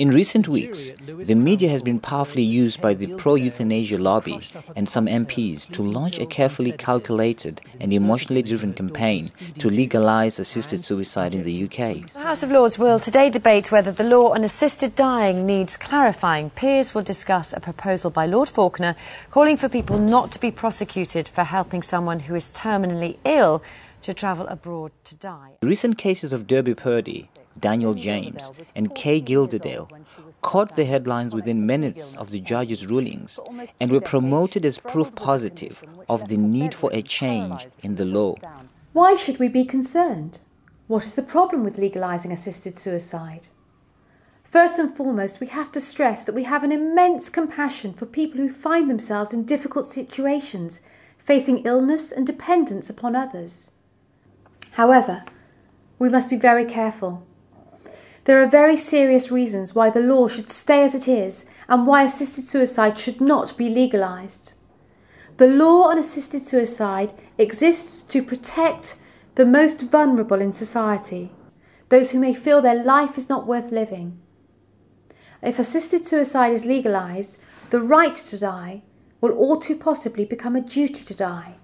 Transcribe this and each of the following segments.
In recent weeks, the media has been powerfully used by the pro euthanasia lobby and some MPs to launch a carefully calculated and emotionally driven campaign to legalise assisted suicide in the UK. The House of Lords will today debate whether the law on assisted dying needs clarifying. Peers will discuss a proposal by Lord Falconer calling for people not to be prosecuted for helping someone who is terminally ill to travel abroad to die. Recent cases of Debbie Purdy Daniel James, and Kay Gilderdale caught the headlines within minutes of the judge's rulings and were promoted as proof positive of the need for a change in the law. Why should we be concerned? What is the problem with legalising assisted suicide? First and foremost, we have to stress that we have an immense compassion for people who find themselves in difficult situations, facing illness and dependence upon others. However, we must be very careful. There are very serious reasons why the law should stay as it is and why assisted suicide should not be legalised. The law on assisted suicide exists to protect the most vulnerable in society, those who may feel their life is not worth living. If assisted suicide is legalised, the right to die will all too possibly become a duty to die.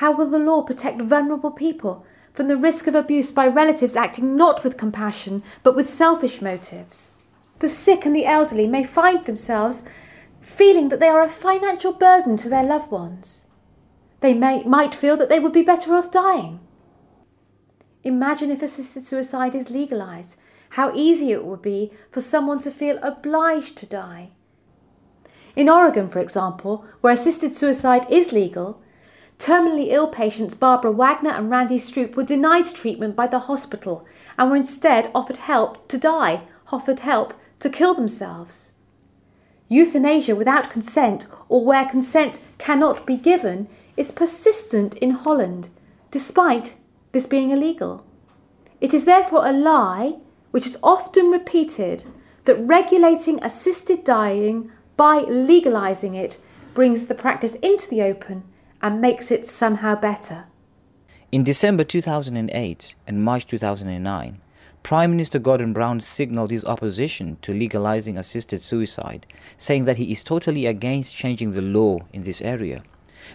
How will the law protect vulnerable people from the risk of abuse by relatives acting not with compassion but with selfish motives. The sick and the elderly may find themselves feeling that they are a financial burden to their loved ones. They may, might feel that they would be better off dying. Imagine if assisted suicide is legalised, how easy it would be for someone to feel obliged to die. In Oregon, for example, where assisted suicide is legal, Terminally ill patients Barbara Wagner and Randy Stroup were denied treatment by the hospital and were instead offered help to die, offered help to kill themselves. Euthanasia without consent or where consent cannot be given is persistent in Holland, despite this being illegal. It is therefore a lie, which is often repeated, that regulating assisted dying by legalising it brings the practice into the open and makes it somehow better. In December 2008 and March 2009, Prime Minister Gordon Brown signaled his opposition to legalizing assisted suicide, saying that he is totally against changing the law in this area.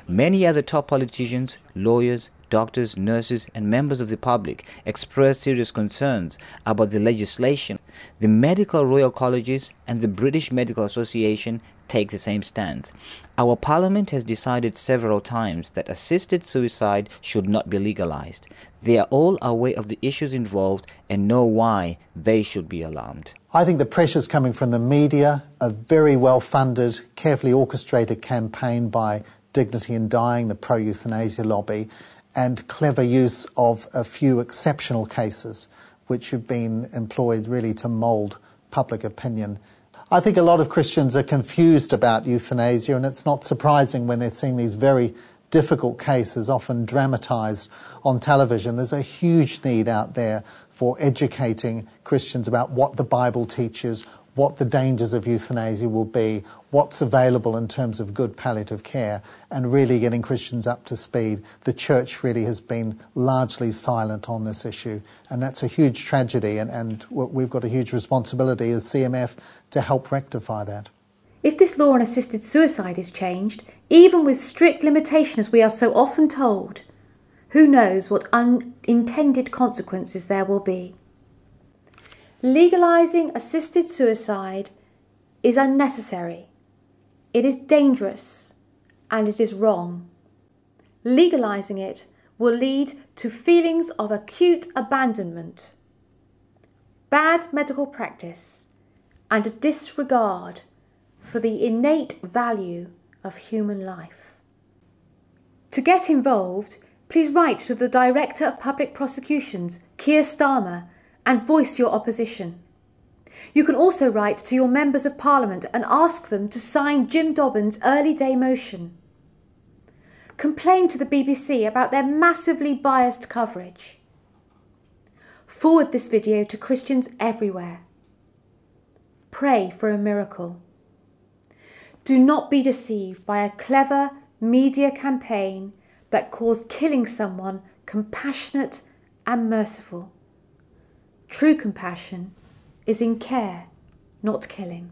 Many other top politicians, lawyers, doctors, nurses, and members of the public expressed serious concerns about the legislation. The Medical Royal Colleges and the British Medical Association take the same stance. Our parliament has decided several times that assisted suicide should not be legalized. They are all aware of the issues involved and know why they should be alarmed. I think the pressures coming from the media, a very well funded, carefully orchestrated campaign by Dignity in Dying, the pro euthanasia lobby, and clever use of a few exceptional cases which have been employed really to mould public opinion. I think a lot of Christians are confused about euthanasia, and it's not surprising when they're seeing these very difficult cases, often dramatised on television. There's a huge need out there for educating Christians about what the Bible teaches, what the dangers of euthanasia will be, what's available in terms of good palliative care, and really getting Christians up to speed. The church really has been largely silent on this issue, and that's a huge tragedy, and, and we've got a huge responsibility as CMF to help rectify that. If this law on assisted suicide is changed, even with strict limitation as we are so often told, who knows what unintended consequences there will be. Legalising assisted suicide is unnecessary, it is dangerous, and it is wrong. Legalising it will lead to feelings of acute abandonment, bad medical practice, and a disregard for the innate value of human life. To get involved, please write to the Director of Public Prosecutions, Keir Starmer, and voice your opposition. You can also write to your members of Parliament and ask them to sign Jim Dobbin's early day motion. Complain to the BBC about their massively biased coverage. Forward this video to Christians everywhere. Pray for a miracle. Do not be deceived by a clever media campaign that calls killing someone compassionate and merciful. True compassion is in care not killing.